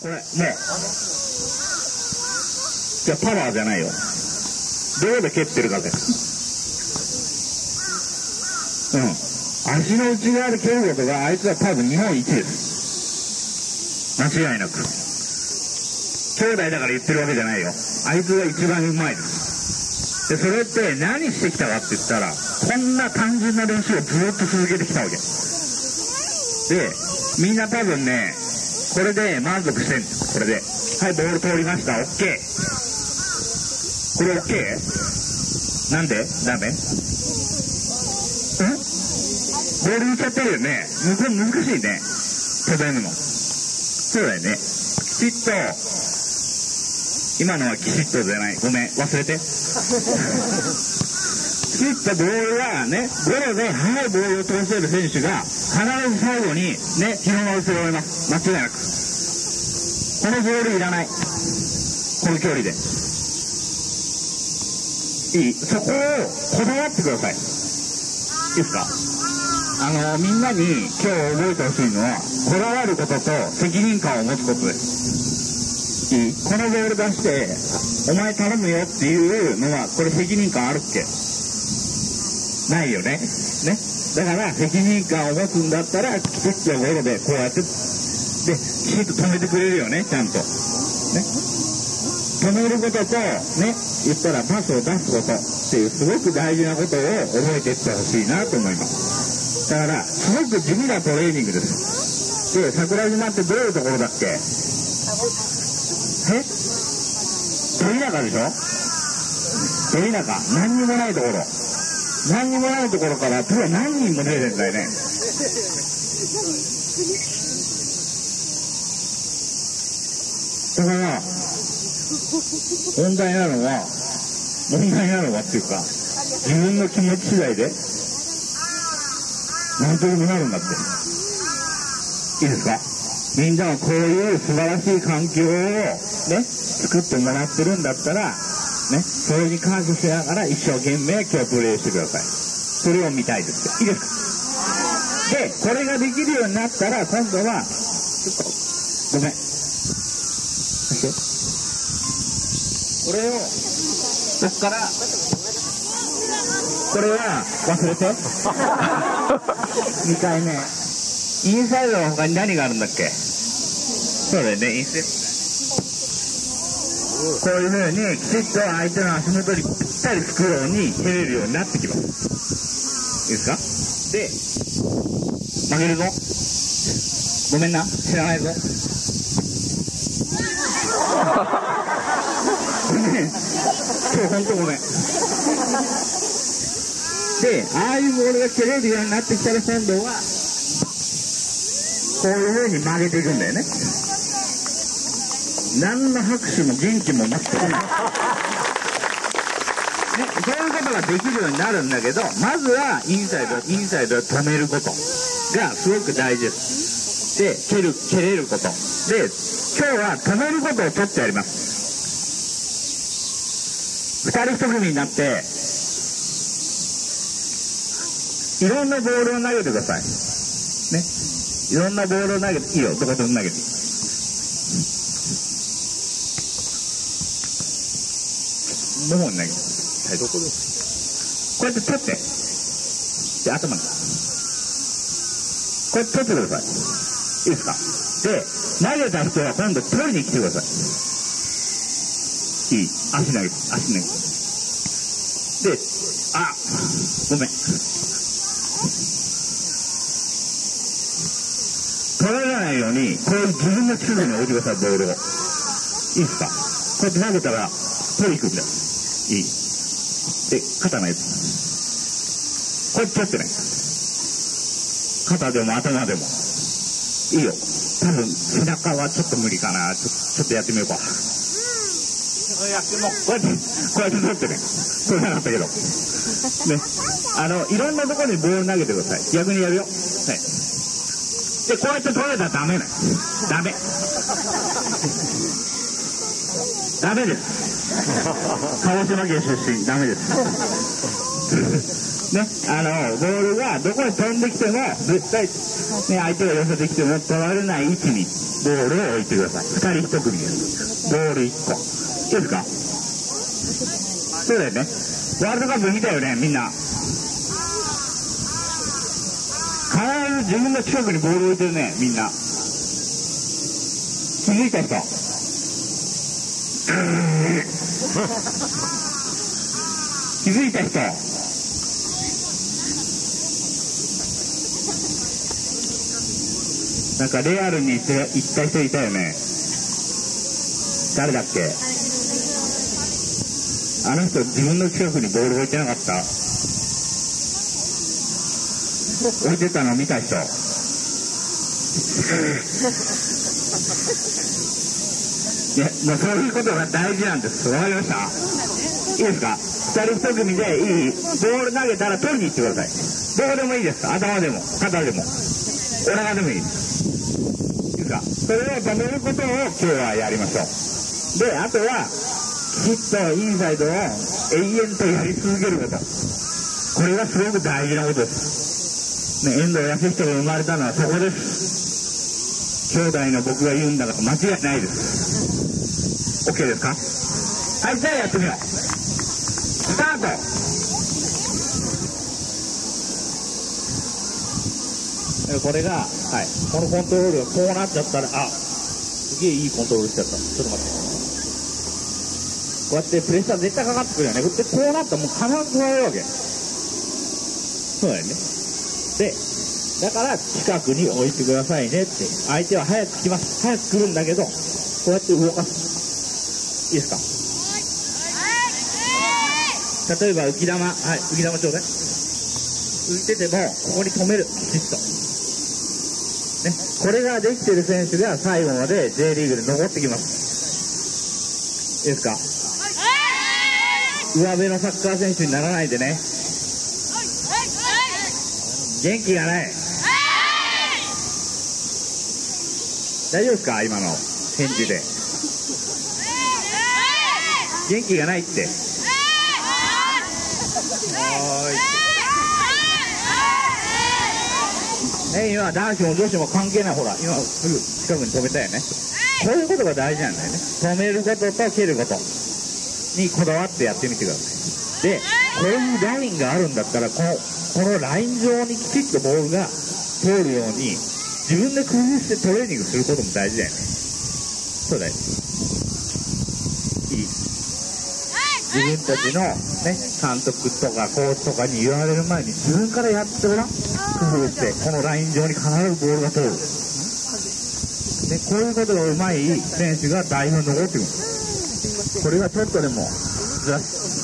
これ、もう。じゃパワーじゃないよ。どうで蹴ってるかで。うん。足の内側で蹴ることが、あいつは多分日本一です。間違いなく。兄弟だから言ってるわけじゃないよ。あいつが一番うまいです。で、それって何してきたかって言ったら、こんな単純な練習をずっと続けてきたわけ。で、みんな多分ね、これで満足してんです。これで。はい、ボール通りました。オッケー。これオッケー？なんで？ダメんボール浮いちゃってるよね。向こう難しいね。飛べるの。そうだよね。きちっと、今のはきちっとじゃない。ごめん、忘れて。きちっとボールはね、ゴロで速いボールを通せる選手が、必ず最後にね、日の丸背負います。間違いなく。このボールいらない。この距離で。いいそこをこだわってください。いいですか？あの、みんなに今日覚えてほしいのは、こだわることと責任感を持つことです。いいこのボール出して、お前頼むよっていうのは、これ責任感あるっけ？ないよね。ね。だから、責任感を持つんだったら、きちっとゴロでこうやって、で、きちっと止めてくれるよね、ちゃんと。ね。止めることと、ね、言ったらパスを出すことっていうすごく大事なことを覚えていってほしいなと思います。だから、すごく地味なトレーニングです。で、桜島ってどういうところだっけ？え？鳥中でしょ？鳥中？何にもないところ。何にもないところからプロ何人も出てんだよね。だから、問題なのは、問題なのはっていうか、自分の気持ち次第で、なんとでもなるんだって。いいですか？みんなはこういう素晴らしい環境をね、作ってもらってるんだったら、ね、それに感謝しながら一生懸命今日プレイしてください。それを見たいです。いいですか？で、これができるようになったら、今度は、ちょっと、ごめん。これを、こっから、これは忘れて。2回目。インサイドの他に何があるんだっけ？そうだよね、インサイド。こういう風にきちっと相手の足元にぴったりつくように蹴れるようになってきます。いいですか？で、曲げるぞ。ごめんな、知らないぞ。今日本当ごめん。で、ああいうボールが蹴れるようになってきたら今度は、こういう風に曲げていくんだよね。何の拍手も元気も全くない。ね、そういうことができるようになるんだけど、まずはインサイド、インサイドを止めることがすごく大事です。で、蹴る、蹴れること。で、今日は止めることをちょっとやります。二人一組になって、いろんなボールを投げてください。ね。いろんなボールを投げて、いいよ、どこでも投げていい。もも投げて。どこでこうやって取って。で、頭に。こうやって取ってください。いいですかで、投げた人は今度取りに来てください。いい足投げて、足投げて。で、あ、ごめん。取られないように、こういう自分の地図に置いてください、ボールを。いいですかこうやって投げたら、取りに行くんだよ。いい。で、肩投げて。こうやって取ってね。肩でも頭でも。いいよ。多分、背中はちょっと無理かな。ちょちょっとやってみようか。やっても、こうやって、こうやって取ってね。取れなかったけど。ね。あの、いろんなところにボール投げてください。逆にやるよ。はい。で、こうやって取れたらダメなの。ダメ。ダメです。鹿児島県出身、ダメです。ね、あの、ボールがどこに飛んできても、絶対、ね、相手が寄せてきても取られない位置にボールを置いてください。二人一組です。ボール一個。いいですかそうだよね。ワールドカップ見たよね、みんな。必ず自分の近くにボール置いてるね、みんな。気づいた人？気づいた人？なんかレアルに行った人いたよね。誰だっけ？あの人自分の近くにボール置いてなかった？置いてたの見た人。いや、もうそういうことが大事なんです。わかりました？いいですか？二人一組でいいボール投げたら取りに行ってください。どこでもいいです。頭でも、肩でも。お腹でもいいです。いいですか？それを止めることを今日はやりましょう。で、あとは、きちっとインサイドを永遠とやり続けること。これがすごく大事なことです。ね、遠藤康人が生まれたのはそこです。兄弟の僕が言うんだから間違いないです。OK ですか？はい、じゃあやってみよう。スタートこれが、はい、このコントロールがこうなっちゃったら、あすげえいいコントロールしちゃった。ちょっと待って。こうやってプレッシャー絶対かかってくるよね。で、こうなったらもう必ず取られるわけ。そうだよね。で、だから近くに置いてくださいねって。相手は早く来ます。早く来るんだけど、こうやって動かす。いいですか？例えば浮き玉、はい、浮き玉ちょうだい。浮いてても、ここに止める。きちっと。ね、これができてる選手が最後まで J リーグで残ってきます。いいですか？上辺のサッカー選手にならないでね。元気がない。大丈夫ですか？今の返事で。元気がないって。ね、今男子も女子も関係ない。ほら今すぐ近くに止めたよね。こういうことが大事なんだよね。止めることと蹴ること。にこだわってやってみてください。でこういうラインがあるんだったらこのこのライン上にきちっとボールが通るように自分で工夫してトレーニングすることも大事だよね。そうだよ。いい。自分たちの、ね、監督とかコーチとかに言われる前に自分からやってごらん。工夫してこのライン上に必ずボールが通る。でこういうことがうまい選手が代表に残ってくる。これがちょっとでもずらし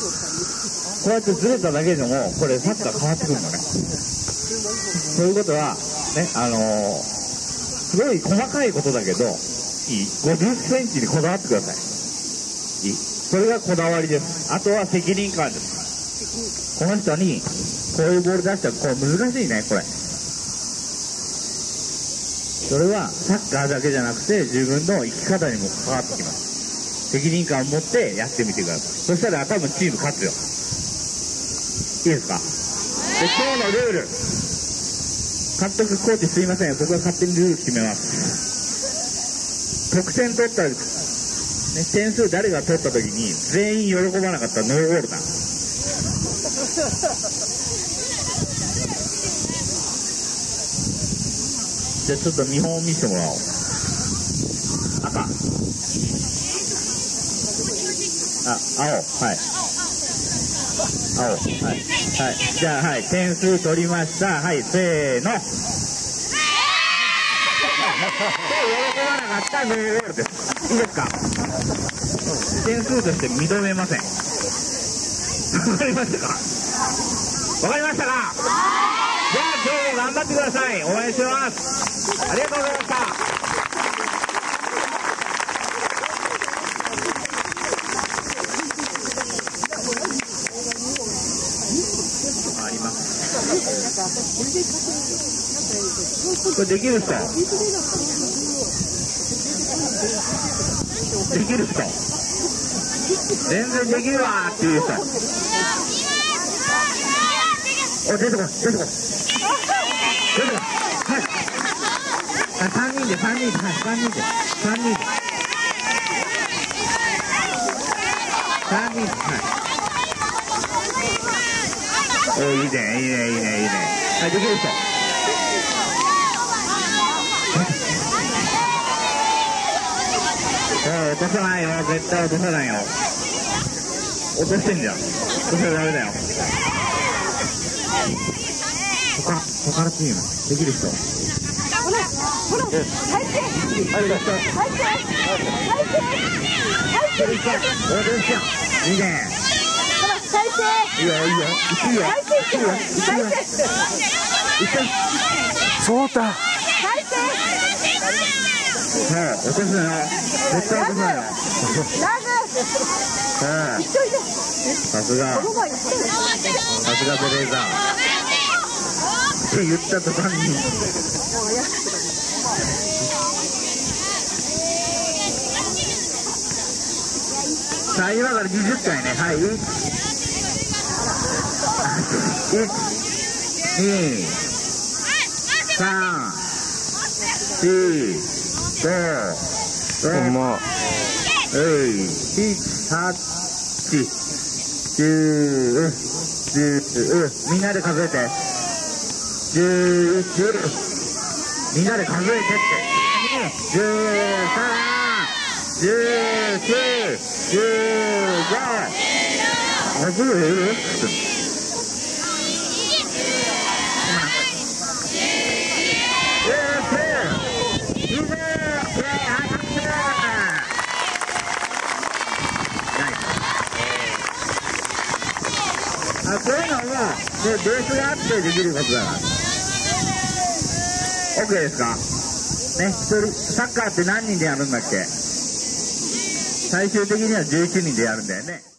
こうやってずれただけでもこれサッカー変わってくるのねそういうことはねあのー、すごい細かいことだけどいい50センチにこだわってくださいいいそれがこだわりです。あとは責任感です。この人に、こういうボール出したら、これ難しいね、これ。それは、サッカーだけじゃなくて、自分の生き方にも関わってきます。責任感を持ってやってみてください。そしたら多分チーム勝つよ。いいですか？で、今日のルール。監督、コーチすいません。僕が勝手にルール決めます。得点取ったね、点数誰が取った時に全員喜ばなかったらノーゴールだ。じゃあちょっと見本を見せてもらおう。赤。あ、青。はい。青。はい。はい。じゃあ、はい。点数取りました。はい。せーの。喜ばなかったノールです。いいですか？点数として認めません。わかりましたか？わかりましたか？じゃあ今日も頑張ってください。応援してます。ありがとうございました。あります。これできる人できる人全然できるわっていう人。お出てこい出てこい。出てこい。はい。あ三人で三人ではい三人で。三人で。三人ではい。おいいねいいねいいねいいね。はいできる人おい落とさないよ絶対落とさないよ。落としてんじゃん。落としちゃダメだよ。他他のチームできる人？ほら、ほら、入って、はいいらっしゃい入って、入って、入って、おでんちゃんいいねほら、入って、いいよいいよいっていいよ、いっていいよいっていいよ、そうだ入って、そう落とすなよ絶なよラグ、そう一人で、さすがさすがベレーザーって。言った途端にさあ今から。20回ねはい1 2 3 4 seven, eight, eight, みんなで数えて。10 10みんなで数えてって。131915 50ね、ベースがあってできることだから。OK ですか？ね、一人、サッカーって何人でやるんだっけ？最終的には11人でやるんだよね。